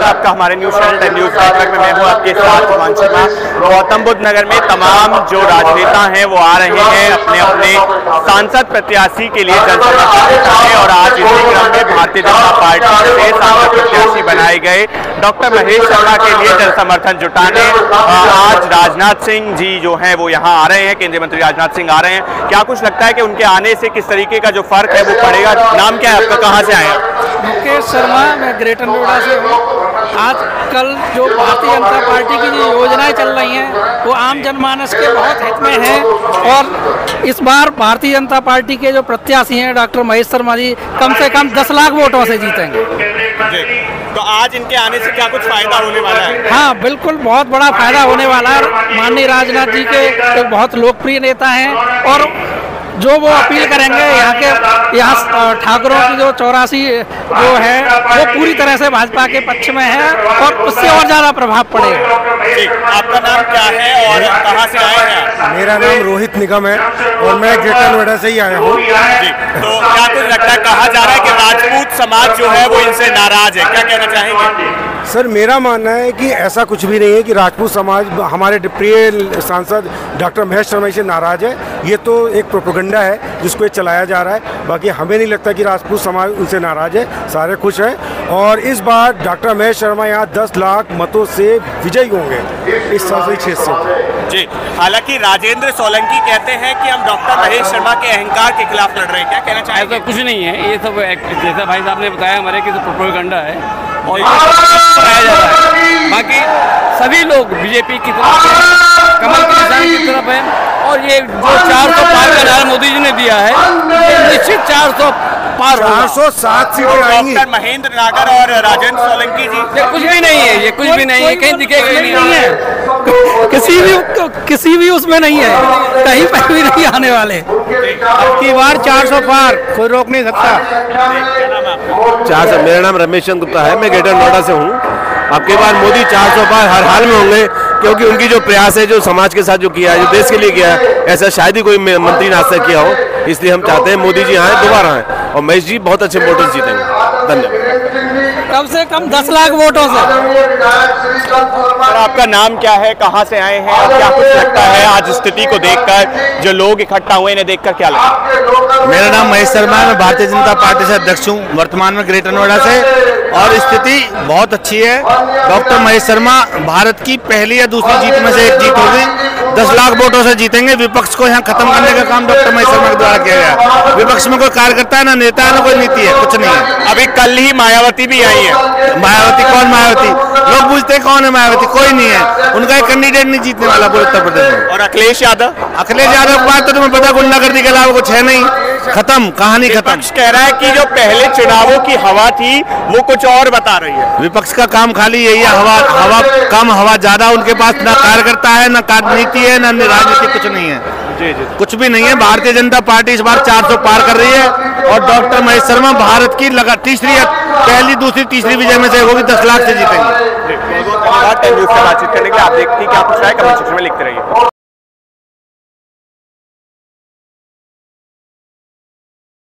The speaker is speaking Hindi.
आपका हमारे news channel ten news network में मैं हूँ आपके साथ हिमांश शर्मा गौतम बुद्ध नगर में तमाम जो राजनेता हैं, वो आ रहे हैं अपने अपने सांसद प्रत्याशी के लिए जुटाने और आज इसी क्रम में भारतीय जनता पार्टी से सांसद प्रत्याशी बनाए गए। डॉक्टर महेश शर्मा के लिए जनसमर्थन जुटाने आज राजनाथ सिंह जी जो हैं, वो यहाँ आ रहे हैं, केंद्रीय मंत्री राजनाथ सिंह आ रहे हैं। क्या कुछ लगता है कि उनके आने से किस तरीके का जो फ़र्क है, वो पड़ेगा? नाम क्या है आपका? कहाँ से आए मुकेश शर्मा मैं ग्रेटर नोएडा से हूँ। आज कल जो भारतीय जनता पार्टी की जो योजनाएँ चल रही हैं वो आम जनमानस के बहुत हित में हैं। और इस बार भारतीय जनता पार्टी के जो प्रत्याशी हैं डॉक्टर महेश शर्मा जी कम से कम 10 लाख वोटों से जीतेंगे। तो आज इनके आने से क्या कुछ फ़ायदा होने वाला है? हाँ बिल्कुल बहुत बड़ा फ़ायदा होने वाला है। माननीय राजनाथ जी के एक बहुत लोकप्रिय नेता हैं। और जो वो अपील करेंगे यहाँ के यहाँ ठाकुरों की जो चौरासी जो है वो पूरी तरह से भाजपा के पक्ष में है और उससे और ज़्यादा प्रभाव पड़ेगा। आपका नाम क्या है और कहाँ से आए हैं मेरा नाम रोहित निगम है और मैं ग्रेटर नोएडा से ही आया हूँ। तो क्या कुछ लगता है कहा जा रहा है कि राजपूत समाज जो है वो इनसे नाराज़ है? क्या कहना चाहेंगे? सर मेरा मानना है कि ऐसा कुछ भी नहीं है कि राजपूत समाज हमारे प्रिय सांसद डॉक्टर महेश शर्मा से नाराज़ है। ये तो एक प्रोपोगंडा है जिसको ये चलाया जा रहा है। बाकी हमें नहीं लगता कि राजपूत समाज उनसे नाराज़ है। सारे खुश हैं। और इस बार डॉक्टर महेश शर्मा यहाँ 10 लाख मतों से विजयी होंगे इस संसदीय क्षेत्र से। जी हालाँकि राजेंद्र सोलंकी कहते हैं कि हम डॉक्टर महेश शर्मा के अहंकार के खिलाफ लड़ रहे हैं। क्या कहना ऐसा चाहेंगे कुछ नहीं है। ये सब जैसा भाई साहब ने बताया हमारे कि तो प्रोपोगंडा है। और ये कराया जा रहा है। बाकी सभी लोग बीजेपी की तरफ़ है कमल के निशान की तरफ़ है। और ये जो 400 पार का नारा मोदी जी ने दिया है ये निश्चित 400 पार चार सौ सात सीटें आएँगी। डॉक्टर महेंद्र नागर और राजेंद्र सोलंकी जी। ये कुछ भी नहीं है ये कुछ भी नहीं है कहीं दिखेगा नहीं है। किसी भी किसी भी उसमें नहीं है। कहीं पर भी नहीं आने वाले। की बार 400 पार, कोई रोक नहीं सकता। चार सौ, मेरा नाम रमेश चंद गुप्ता है। मैं ग्रेटर नोएडा से हूँ। अब आपके बाद मोदी 400 पार हर हाल में होंगे, क्योंकि उनकी जो प्रयास है, जो समाज के साथ जो किया है, जो देश के लिए किया है, ऐसा शायद ही कोई मंत्री ने आज तक किया हो। इसलिए हम चाहते हैं मोदी जी आए, दोबारा आए। और महेश जी, बहुत अच्छे वोटर्स जीतेंगे। धन्यवाद। कम से कम 10 लाख वोटों से। सर आपका नाम क्या है? कहाँ से आए हैं? और क्या कुछ लगता है आज स्थिति को देखकर? जो लोग इकट्ठा हुए इन्हें देखकर क्या लगा मेरा नाम महेश शर्मा है। मैं भारतीय जनता पार्टी से अध्यक्ष हूँ। वर्तमान में ग्रेटर नोएडा से। और स्थिति बहुत अच्छी है। डॉक्टर महेश शर्मा भारत की पहली या दूसरी जीत में से एक जीत होगी। दस लाख वोटों से जीतेंगे। विपक्ष को यहाँ खत्म करने का काम डॉक्टर महेश शर्मा के द्वारा किया गया विपक्ष में कोई कार्यकर्ता है ना नेता है ना कोई नीति है। कुछ नहीं है। अभी कल ही मायावती भी आई है। मायावती कौन मायावती? लोग पूछते हैं कौन है मायावती? कोई नहीं है। उनका एक कैंडिडेट नहीं जीतने वाला पूरे उत्तर प्रदेश में। और अखिलेश यादव? अखिलेश यादव की बात तो तुम्हें पता गुंडागर्दी के अलावा कुछ है नहीं। खत्म कहानी खत्म। कह रहा है कि जो पहले चुनावों की हवा थी वो कुछ और बता रही है। विपक्ष का काम खाली यही है हवा हवा कम हवा ज़्यादा उनके पास ना कार्यकर्ता है ना नीति है ना राजनीति कुछ नहीं है। जी जी। कुछ भी नहीं है भारतीय जनता पार्टी इस बार 400 पार कर रही है और डॉक्टर महेश शर्मा भारत की लगा तीसरी पहली दूसरी तीसरी विजय में से होगी दस लाख से जीतेंगे। बातचीत करने के लिए। आप देखती क्या कुछ रहा है कमेंट सेक्शन में लिखते रहिए।